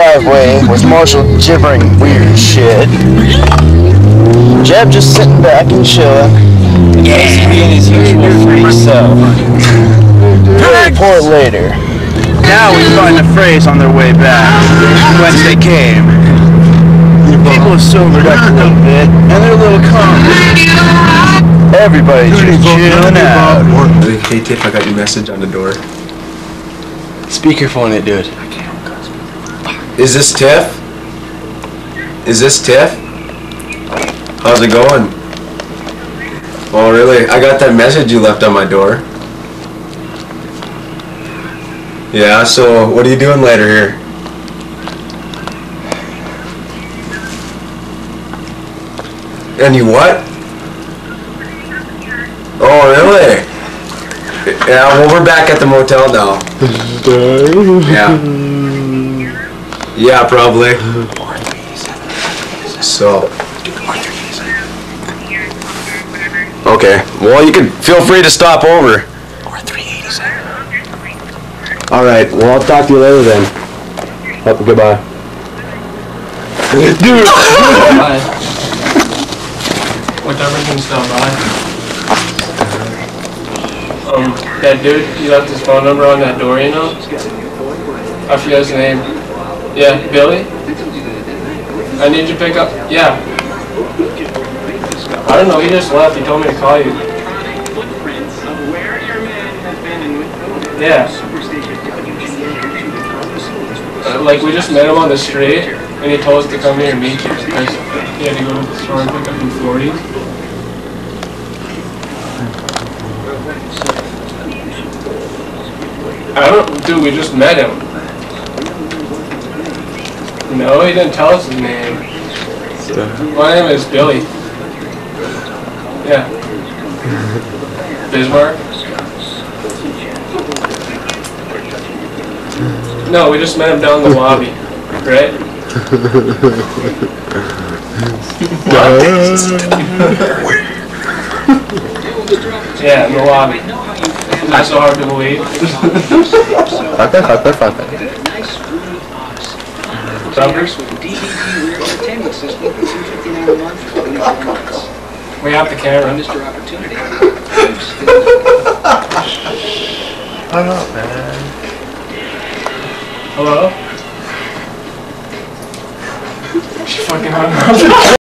driveway was Marshall gibbering weird shit. Jeb just sitting back and chilling. Because he being his usual free self. Report later. Now we find the phrase on their way back, whence they came. People have sobered up a little bit, and they're a little calm. Everybody's just chilling out. Hey Tiff, I got your message on the door. Speakerphone it, dude. Is this Tiff? Is this Tiff? How's it going? Oh really? I got that message you left on my door. Yeah, so what are you doing later here? And you what? Oh really? Yeah, well we're back at the motel now. Yeah. Yeah, probably. So. Okay. Well, you can feel free to stop over. Or 387. All right. Well, I'll talk to you later then. Oh, goodbye. Dude. Bye. Whatever can stop by. Um, that dude, he left his phone number on that door, you know? I forget his name. Yeah, Billy? I need you to pick up, yeah. I don't know, he just left, he told me to call you. Yeah. Uh, like, we just met him on the street, and he told us to come here and meet you, he had to go to the store and pick up some 40s. I don't, dude, we just met him. No, he didn't tell us his name. My name is Billy. Yeah. Bismarck? No, we just met him down in the lobby, right? yeah, in the lobby. Is that so hard to believe? Fuck it, fuck it, fuck it. Summers? We have the camera. Hello? She fucking hung up.